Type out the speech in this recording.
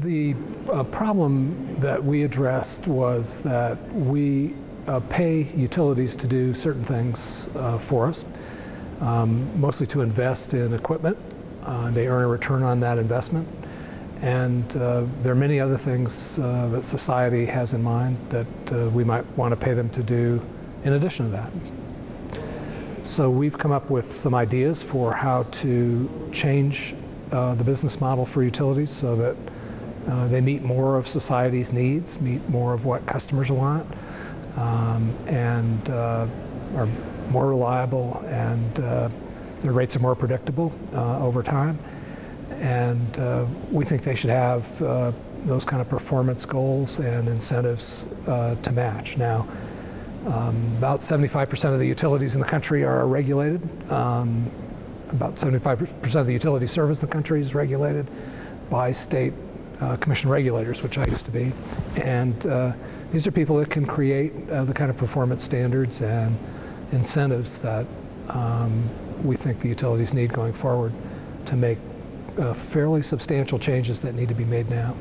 The uh, problem that we addressed was that we uh, pay utilities to do certain things uh, for us, um, mostly to invest in equipment. Uh, they earn a return on that investment. And uh, there are many other things uh, that society has in mind that we might want to pay them to do in addition to that. So we've come up with some ideas for how to change the business model for utilities so that uh, they meet more of society's needs, meet more of what customers want, um, and uh, are more reliable, and uh, their rates are more predictable uh, over time. And uh, we think they should have uh, those kind of performance goals and incentives to match. Now, um, about 75% of the utilities in the country are regulated. Um, about 75% of the utility service in the country is regulated by state uh, commission regulators, which I used to be. And uh, these are people that can create uh, the kind of performance standards and incentives that um, we think the utilities need going forward to make uh, fairly substantial changes that need to be made now.